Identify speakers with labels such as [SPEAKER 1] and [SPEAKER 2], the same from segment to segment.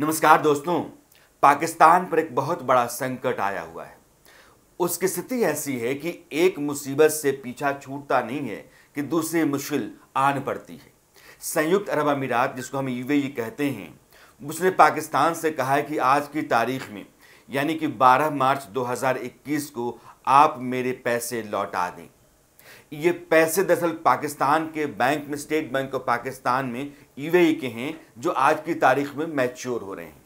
[SPEAKER 1] नमस्कार दोस्तों, पाकिस्तान पर एक बहुत बड़ा संकट आया हुआ है। उसकी स्थिति ऐसी है कि एक मुसीबत से पीछा छूटता नहीं है कि दूसरी मुश्किल आन पड़ती है। संयुक्त अरब अमीरात, जिसको हम यूएई कहते हैं, उसने पाकिस्तान से कहा है कि आज की तारीख में, यानी कि 12 मार्च 2021 को आप मेरे पैसे लौटा दें। ये पैसे दरअसल पाकिस्तान के बैंक में, स्टेट बैंक ऑफ़ पाकिस्तान में यूएई के हैं, जो आज की तारीख में मैच्योर हो रहे हैं।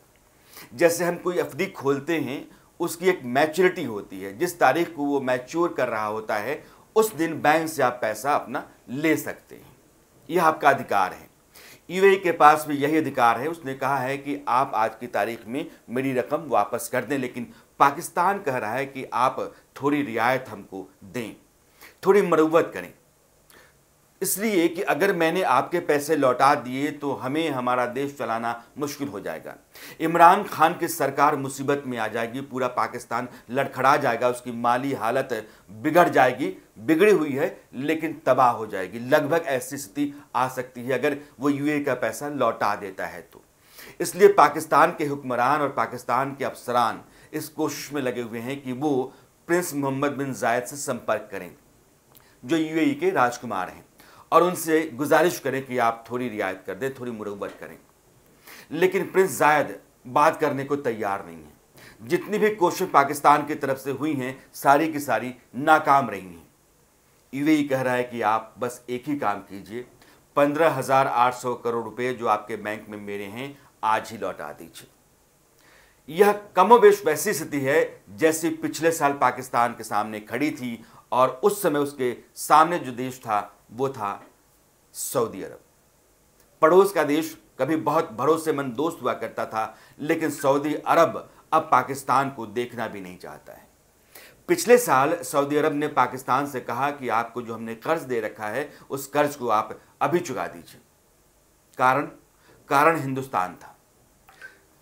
[SPEAKER 1] जैसे हम कोई एफडी खोलते हैं, उसकी एक मैच्योरिटी होती है। जिस तारीख को वो मैच्योर कर रहा होता है, उस दिन बैंक से आप पैसा अपना ले सकते हैं। यह आपका अधिकार है। यूएई के पास भी यही अधिकार है। उसने कहा है कि आप आज की तारीख में मेरी रकम वापस कर दें, लेकिन पाकिस्तान कह रहा है कि आप थोड़ी रियायत हमको दें। थोड़ी मरवत करें। इसलिए कि अगर मैंने आपके पैसे लौटा दिए तो हमें हमारा देश चलाना मुश्किल हो जाएगा। इमरान खान की सरकार मुसीबत में आ जाएगी, पूरा पाकिस्तान लड़खड़ा जाएगा, उसकी माली हालत बिगड़ जाएगी, बिगड़ी हुई है, लेकिन तबाह हो जाएगी। लगभग ऐसी स्थिति आ सकती है, अगर वो यूए का पैसा लौटा देता है तो। इसलिए पाकिस्तान के हुक्मरान और पाकिस्तान के अफसरान इस कोशिश में लगे हुए हैं कि वो प्रिंस मोहम्मद बिन जायद से संपर्क करें। जो यूएई के राजकुमार हैं। और उनसे गुजारिश करें कि आप थोड़ी रियायत कर दें, थोड़ी मुरवत करें। लेकिन प्रिंस जायद बात करने को तैयार नहीं है। जितनी भी कोशिश पाकिस्तान की तरफ़ से हुई हैं, सारी की सारी नाकाम रही हैं। यूएई कह रहा है कि आप बस एक ही काम कीजिए। पंद्रह हज़ार आठ सौ करोड़ रुपए जो आपके बैंक में मेरे हैं, आज ही लौटा दीजिए। यह कमोबेश वैसी स्थिति है जैसी पिछले साल पाकिस्तान के सामने खड़ी थी और उस समय उसके सामने जो देश था, वो था सऊदी अरब। पड़ोस का देश कभी बहुत भरोसेमंद दोस्त हुआ करता था, लेकिन सऊदी अरब अब पाकिस्तान को देखना भी नहीं चाहता है। पिछले साल सऊदी अरब ने पाकिस्तान से कहा कि आपको जो हमने कर्ज दे रखा है, उस कर्ज को आप अभी चुका दीजिए। कारण? कारण हिंदुस्तान था।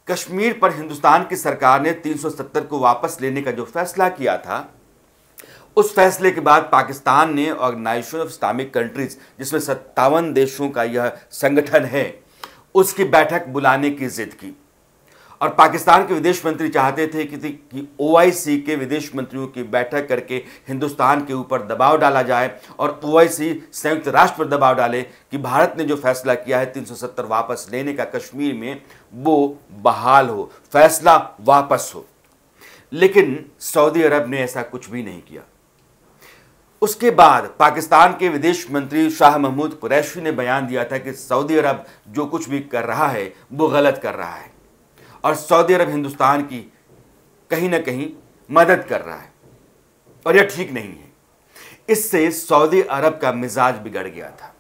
[SPEAKER 1] कश्मीर पर हिंदुस्तान की सरकार ने 370 को वापस लेने का जो फैसला किया था उस फैसले के बाद पाकिस्तान ने ऑर्गेनाइजेशन ऑफ़ इस्लामिक कंट्रीज़ जिसमें सत्तावन देशों का यह संगठन है उसकी बैठक बुलाने की जिद की। और पाकिस्तान के विदेश मंत्री चाहते थे कि, कि ओआईसी के विदेश मंत्रियों की बैठक करके हिंदुस्तान के ऊपर दबाव डाला जाए और ओआईसी संयुक्त राष्ट्र पर दबाव डाले कि भारत ने जो फैसला किया है 370 वापस लेने का कश्मीर में वो बहाल हो फैसला वापस हो। लेकिन सऊदी अरब ने ऐसा कुछ भी नहीं किया। उसके बाद पाकिस्तान के विदेश मंत्री शाह महमूद कुरैशी ने बयान दिया था कि सऊदी अरब जो कुछ भी कर रहा है, वो गलत कर रहा है। और सऊदी अरब हिंदुस्तान की कहीं ना कहीं मदद कर रहा है। और यह ठीक नहीं है। इससे सऊदी अरब का मिजाज बिगड़ गया था।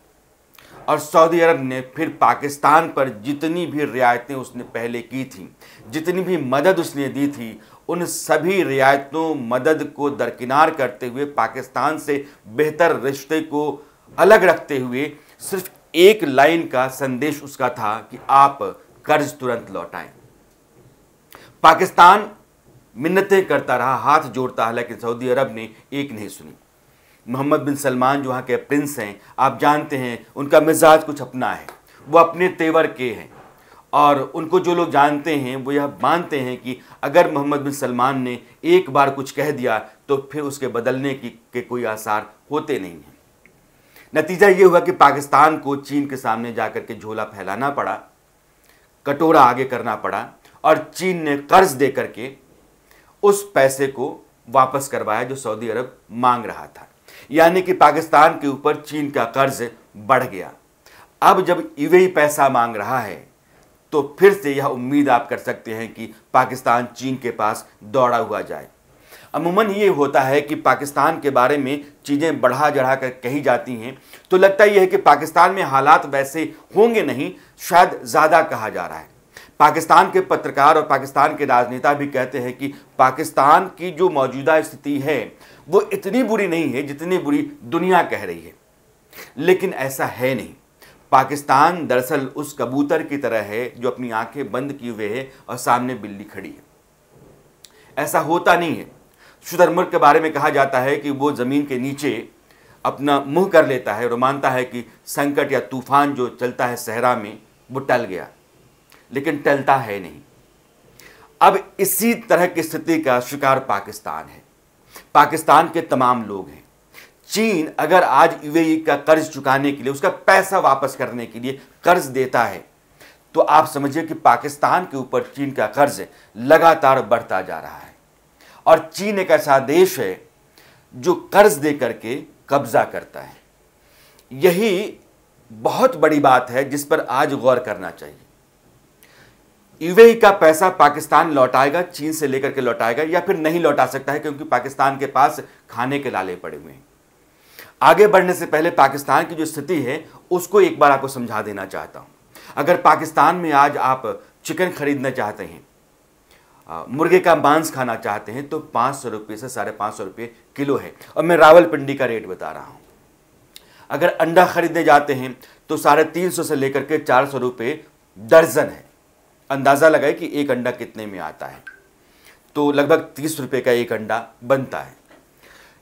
[SPEAKER 1] और सऊदी अरब ने फिर पाकिस्तान पर जितनी भी रियायतें उसने पहले की थी, जितनी भी मदद उसने दी थी उन सभी रियायतों, मदद को दरकिनार करते हुए, पाकिस्तान से बेहतर रिश्ते को अलग रखते हुए, सिर्फ़ एक लाइन का संदेश उसका था कि आप कर्ज तुरंत लौटाएँ। पाकिस्तान मिन्नतें करता रहा, हाथ जोड़ता है लेकिन सऊदी अरब ने एक नहीं सुनी। मोहम्मद बिन सलमान जो वहाँ के प्रिंस हैं, आप जानते हैं, उनका मिजाज कुछ अपना है। वो अपने तेवर के हैं। और उनको जो लोग जानते हैं, वो यह मानते हैं कि अगर मोहम्मद बिन सलमान ने एक बार कुछ कह दिया तो फिर उसके बदलने की, के कोई आसार होते नहीं हैं। नतीजा ये हुआ कि पाकिस्तान को चीन के सामने जाकर के झोला फैलाना पड़ा, कटोरा आगे करना पड़ा, और चीन ने कर्ज दे करके उस पैसे को वापस करवाया जो सऊदी अरब मांग रहा था। यानी कि पाकिस्तान के ऊपर चीन का कर्ज बढ़ गया। अब जब यूएई पैसा मांग रहा है तो फिर से यह उम्मीद आप कर सकते हैं कि पाकिस्तान चीन के पास दौड़ा हुआ जाए। अमूमन ये होता है कि पाकिस्तान के बारे में चीज़ें बढ़ा चढ़ा कर कही जाती हैं तो लगता यह है कि पाकिस्तान में हालात वैसे होंगे नहीं, शायद ज़्यादा कहा जा रहा है। पाकिस्तान के पत्रकार और पाकिस्तान के राजनेता भी कहते हैं कि पाकिस्तान की जो मौजूदा स्थिति है, वो इतनी बुरी नहीं है जितनी बुरी दुनिया कह रही है। लेकिन ऐसा है नहीं। पाकिस्तान दरअसल उस कबूतर की तरह है जो अपनी आँखें बंद किए हुए है और सामने बिल्ली खड़ी है। ऐसा होता नहीं है। शुतरमुर्ग के बारे में कहा जाता है कि वो ज़मीन के नीचे अपना मुँह कर लेता है और मानता है कि संकट या तूफ़ान जो चलता है सहरा में, वो टल गया। लेकिन टलता है नहीं। अब इसी तरह की स्थिति का शिकार पाकिस्तान है। पाकिस्तान के तमाम लोग हैं। चीन अगर आज यूएई का कर्ज चुकाने के लिए, उसका पैसा वापस करने के लिए कर्ज देता है तो आप समझिए कि पाकिस्तान के ऊपर चीन का कर्ज लगातार बढ़ता जा रहा है। और चीन एक ऐसा देश है जो कर्ज दे करके कब्जा करता है। यही बहुत बड़ी बात है जिस पर आज गौर करना चाहिए। यूएई का पैसा पाकिस्तान लौटाएगा, चीन से लेकर के लौटाएगा, या फिर नहीं लौटा सकता है, क्योंकि पाकिस्तान के पास खाने के लाले पड़े हुए हैं। आगे बढ़ने से पहले पाकिस्तान की जो स्थिति है, उसको एक बार आपको समझा देना चाहता हूँ। अगर पाकिस्तान में आज आप चिकन खरीदना चाहते हैं मुर्गे का मांस खाना चाहते हैं तो पाँच सौ रुपये से साढ़े पाँच सौ रुपये किलो है। और मैं रावलपिंडी का रेट बता रहा हूँ। अगर अंडा खरीदने जाते हैं तो साढ़े तीन सौ से लेकर के चार सौ रुपये दर्जन है। अंदाज़ा लगाए कि एक अंडा कितने में आता है। तो लगभग तीस रुपये का एक अंडा बनता है।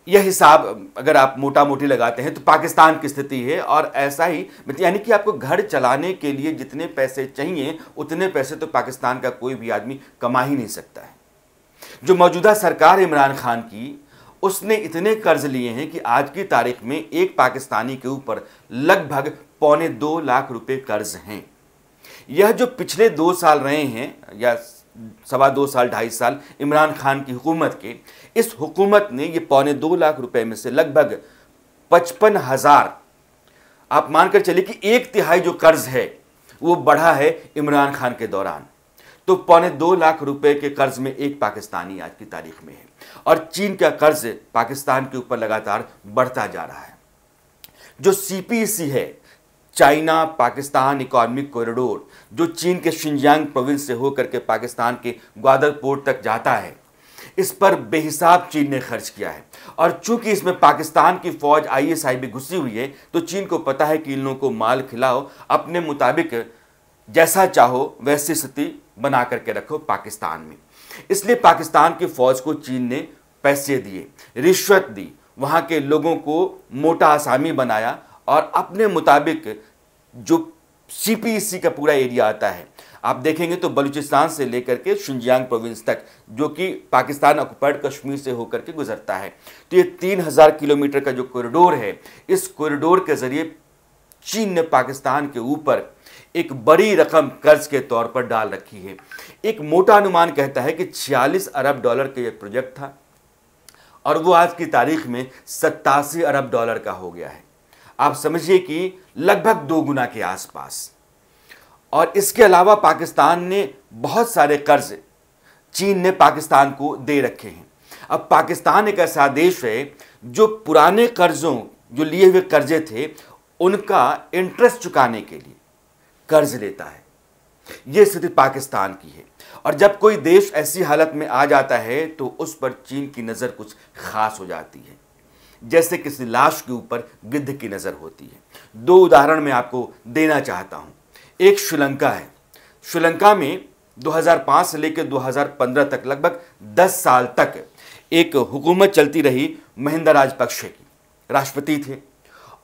[SPEAKER 1] यह हिसाब, अगर आप मोटा मोटी लगाते हैं तो पाकिस्तान की स्थिति है और ऐसा ही यानी कि आपको घर चलाने के लिए जितने पैसे चाहिए, उतने पैसे तो पाकिस्तान का कोई भी आदमी कमा ही नहीं सकता है। जो मौजूदा सरकार इमरान खान की, उसने इतने कर्ज लिए हैं कि आज की तारीख में एक पाकिस्तानी के ऊपर लगभग पौने दो लाख रुपए कर्ज हैं। यह जो पिछले दो साल रहे हैं, या सवा दो साल, ढाई साल इमरान खान की हुकूमत के इस हुकूमत ने ये पौने दो लाख रुपए में से लगभग पचपन हज़ार, आप मानकर चलिए कि एक तिहाई जो कर्ज है, वो बढ़ा है इमरान खान के दौरान। तो पौने दो लाख रुपए के कर्ज में एक पाकिस्तानी आज की तारीख में है और चीन का कर्ज पाकिस्तान के ऊपर लगातार बढ़ता जा रहा है। जो सीपीसी है, चाइना पाकिस्तान इकोनॉमिक कॉरिडोर, जो चीन के शिंजियांग प्रोविंस से होकर के पाकिस्तान के ग्वादर पोर्ट तक जाता है इस पर बेहिसाब चीन ने खर्च किया है। और चूँकि इसमें पाकिस्तान की फौज आईएसआई भी घुसी हुई है तो चीन को पता है कि इन लोगों को माल खिलाओ, अपने मुताबिक जैसा चाहो, वैसी स्थिति बना करके रखो पाकिस्तान में। इसलिए पाकिस्तान की फौज को चीन ने पैसे दिए, रिश्वत दी, वहाँ के लोगों को मोटा आसामी बनाया, और अपने मुताबिक जो सीपीसी का पूरा एरिया आता है आप देखेंगे तो बलूचिस्तान से लेकर के शुंजियांग प्रोविंस तक, जो कि पाकिस्तान ऑक्युपाइड कश्मीर से होकर के गुजरता है। तो ये तीन हज़ार किलोमीटर का जो कॉरिडोर है, इस कॉरिडोर के ज़रिए चीन ने पाकिस्तान के ऊपर एक बड़ी रकम कर्ज के तौर पर डाल रखी है। एक मोटा अनुमान कहता है कि 46 अरब डॉलर का यह प्रोजेक्ट था, और वो आज की तारीख में सत्तासी अरब डॉलर का हो गया है। आप समझिए कि लगभग दो गुना के आसपास। और इसके अलावा पाकिस्तान ने बहुत सारे कर्ज चीन ने पाकिस्तान को दे रखे हैं। अब पाकिस्तान एक ऐसा देश है जो पुराने कर्जों, जो लिए हुए कर्जे थे, उनका इंटरेस्ट चुकाने के लिए कर्ज लेता है। यह स्थिति पाकिस्तान की है। और जब कोई देश ऐसी हालत में आ जाता है तो उस पर चीन की नज़र कुछ खास हो जाती है। जैसे किसी लाश के ऊपर गिद्ध की नज़र होती है। दो उदाहरण मैं आपको देना चाहता हूँ। एक श्रीलंका है। श्रीलंका में 2005 से लेकर 2015 तक लगभग 10 साल तक एक हुकूमत चलती रही महिंदा राजपक्षे की। राष्ट्रपति थे।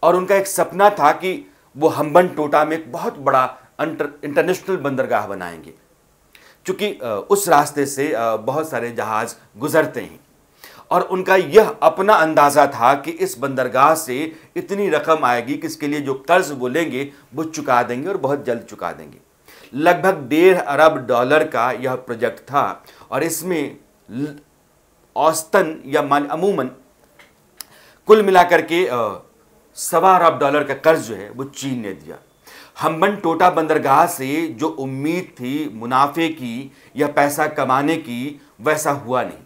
[SPEAKER 1] और उनका एक सपना था कि वो हम्बन टोटा में एक बहुत बड़ा इंटरनेशनल बंदरगाह बनाएँगे। क्योंकि उस रास्ते से बहुत सारे जहाज़ गुजरते हैं। और उनका यह अपना अंदाज़ा था कि इस बंदरगाह से इतनी रकम आएगी कि इसके लिए जो कर्ज वो लेंगे वो चुका देंगे और बहुत जल्द चुका देंगे। लगभग डेढ़ अरब डॉलर का यह प्रोजेक्ट था और इसमें औसतन या मान, अमूमन कुल मिलाकर के सवा अरब डॉलर का कर्ज जो है, वो चीन ने दिया। हम्बन टोटा बंदरगाह से जो उम्मीद थी मुनाफे की या पैसा कमाने की, वैसा हुआ नहीं।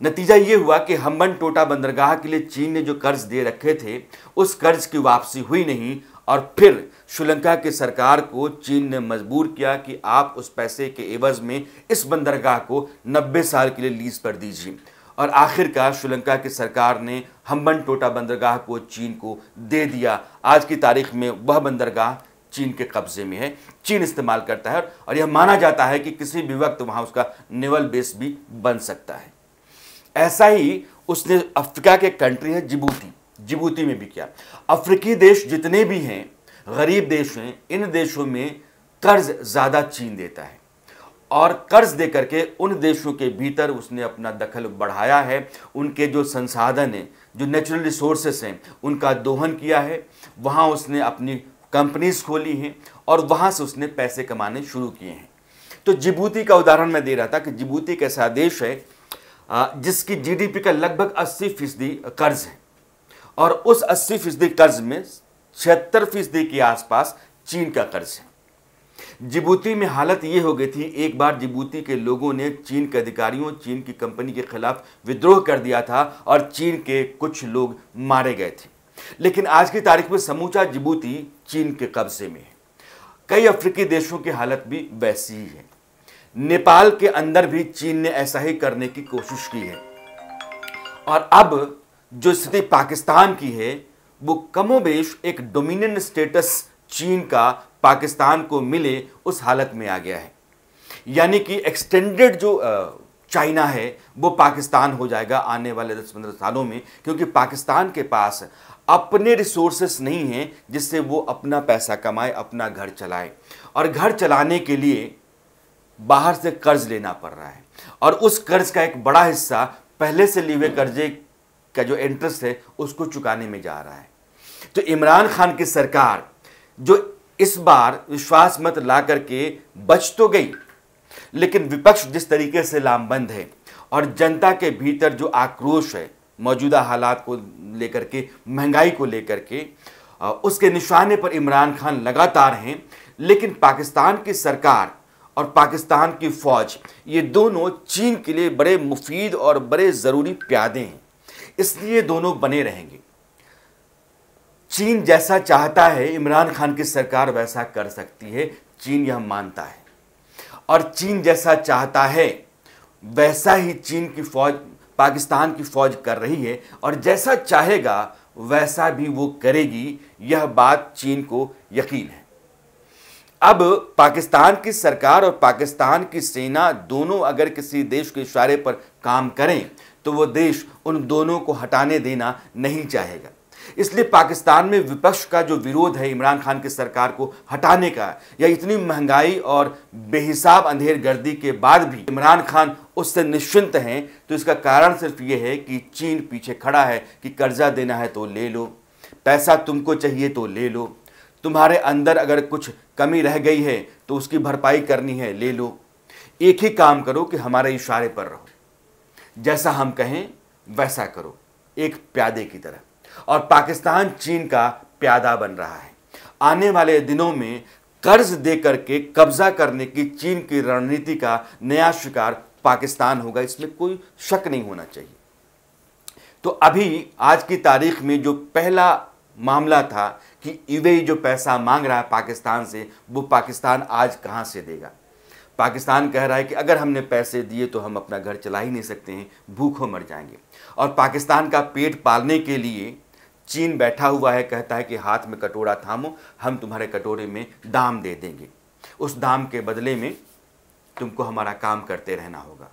[SPEAKER 1] नतीजा ये हुआ कि हम्बन टोटा बंदरगाह के लिए चीन ने जो कर्ज दे रखे थे, उस कर्ज की वापसी हुई नहीं और फिर श्रीलंका की सरकार को चीन ने मजबूर किया कि आप उस पैसे के एवज में इस बंदरगाह को 90 साल के लिए लीज पर दीजिए। और आखिरकार श्रीलंका की सरकार ने हम्बन टोटा बंदरगाह को चीन को दे दिया। आज की तारीख में वह बंदरगाह चीन के कब्जे में है। चीन इस्तेमाल करता है और यह माना जाता है कि किसी भी वक्त वहाँ उसका नेवल बेस भी बन सकता है। ऐसा ही उसने अफ्रीका के कंट्री है, जिबूती। जिबूती में भी किया। अफ्रीकी देश जितने भी हैं, गरीब देश हैं, इन देशों में कर्ज ज़्यादा चीन देता है। और कर्ज दे करके उन देशों के भीतर उसने अपना दखल बढ़ाया है। उनके जो संसाधन हैं, जो नेचुरल रिसोर्सेस हैं, उनका दोहन किया है। वहाँ उसने अपनी कंपनीज़ खोली हैं और वहाँ से उसने पैसे कमाने शुरू किए हैं। तो जिबूती का उदाहरण मैं दे रहा था कि जिबूती कैसा देश है जिसकी जीडीपी का लगभग 80 फ़ीसदी कर्ज है। और उस 80 फ़ीसदी कर्ज में छिहत्तर फ़ीसदी के आसपास चीन का कर्ज है। जिबूती में हालत ये हो गई थी, एक बार जिबूती के लोगों ने चीन के अधिकारियों, चीन की कंपनी के खिलाफ विद्रोह कर दिया था और चीन के कुछ लोग मारे गए थे। लेकिन आज की तारीख में समूचा जिबूती चीन के कब्जे में है। कई अफ्रीकी देशों की हालत भी वैसी ही है। नेपाल के अंदर भी चीन ने ऐसा ही करने की कोशिश की है। और अब जो स्थिति पाकिस्तान की है, वो कमोबेश एक डोमिनेंट स्टेटस चीन का पाकिस्तान को मिले उस हालत में आ गया है। यानी कि एक्सटेंडेड जो चाइना है, वो पाकिस्तान हो जाएगा आने वाले दस पंद्रह सालों में, क्योंकि पाकिस्तान के पास अपने रिसोर्सेस नहीं हैं जिससे वो अपना पैसा कमाए, अपना घर चलाए। और घर चलाने के लिए बाहर से कर्ज लेना पड़ रहा है। और उस कर्ज का एक बड़ा हिस्सा पहले से लिए हुए कर्जे का जो इंटरेस्ट है, उसको चुकाने में जा रहा है। तो इमरान खान की सरकार जो इस बार विश्वास मत ला करके बच तो गई, लेकिन विपक्ष जिस तरीके से लामबंद है और जनता के भीतर जो आक्रोश है, मौजूदा हालात को लेकर के, महँगाई को लेकर के उसके निशाने पर इमरान खान लगातार हैं, लेकिन पाकिस्तान की सरकार और पाकिस्तान की फौज। ये दोनों चीन के लिए बड़े मुफीद और बड़े ज़रूरी प्यादे हैं। इसलिए दोनों बने रहेंगे। चीन जैसा चाहता है, इमरान खान की सरकार वैसा कर सकती है, चीन यह मानता है। और चीन जैसा चाहता है, वैसा ही चीन की फौज, पाकिस्तान की फौज कर रही है, और जैसा चाहेगा, वैसा भी वो करेगी। यह बात चीन को यकीन है। अब पाकिस्तान की सरकार और पाकिस्तान की सेना दोनों अगर किसी देश के इशारे पर काम करें तो वो देश उन दोनों को हटाने देना नहीं चाहेगा। इसलिए पाकिस्तान में विपक्ष का जो विरोध है इमरान खान की सरकार को हटाने का, या इतनी महँगाई और बेहिसाब अंधेर गर्दी के बाद भी इमरान खान उससे निश्चिंत हैं तो इसका कारण सिर्फ़ ये है कि चीन पीछे खड़ा है कि कर्जा देना है तो ले लो, पैसा तुमको चाहिए तो ले लो। तुम्हारे अंदर अगर कुछ कमी रह गई है तो उसकी भरपाई करनी है, ले लो। एक ही काम करो कि हमारे इशारे पर रहो। जैसा हम कहें, वैसा करो, एक प्यादे की तरह। और पाकिस्तान, चीन का प्यादा बन रहा है। आने वाले दिनों में कर्ज दे करके कब्जा करने की चीन की रणनीति का नया शिकार पाकिस्तान होगा, इसमें कोई शक नहीं होना चाहिए। तो अभी आज की तारीख में जो पहला मामला था कि यूएई जो पैसा मांग रहा है पाकिस्तान से, वो पाकिस्तान आज कहाँ से देगा? पाकिस्तान कह रहा है कि अगर हमने पैसे दिए तो हम अपना घर चला ही नहीं सकते हैं, भूखों मर जाएँगे। और पाकिस्तान का पेट पालने के लिए चीन बैठा हुआ है, कहता है कि हाथ में कटोरा थामो, हम तुम्हारे कटोरे में दाम दे देंगे। उस दाम के बदले में तुमको हमारा काम करते रहना होगा।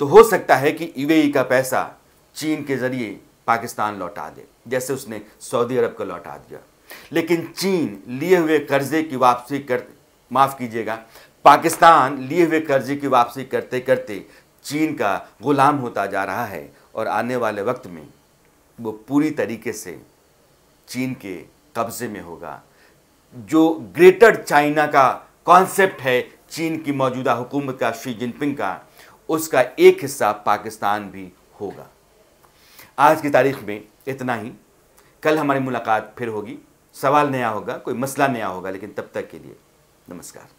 [SPEAKER 1] तो हो सकता है कि यूएई का पैसा चीन के ज़रिए पाकिस्तान लौटा दे, जैसे उसने सऊदी अरब को लौटा दिया। लेकिन चीन लिए हुए कर्जे की वापसी कर, माफ़ कीजिएगा, पाकिस्तान लिए हुए कर्जे की वापसी करते करते चीन का गुलाम होता जा रहा है और आने वाले वक्त में वो पूरी तरीके से चीन के कब्ज़े में होगा। जो ग्रेटर चाइना का कॉन्सेप्ट है, चीन की मौजूदा हुकूमत का, शी जिनपिंग का, उसका एक हिस्सा पाकिस्तान भी होगा। आज की तारीख में इतना ही। कल हमारी मुलाकात फिर होगी। सवाल नया होगा कोई मसला नया होगा लेकिन तब तक के लिए नमस्कार।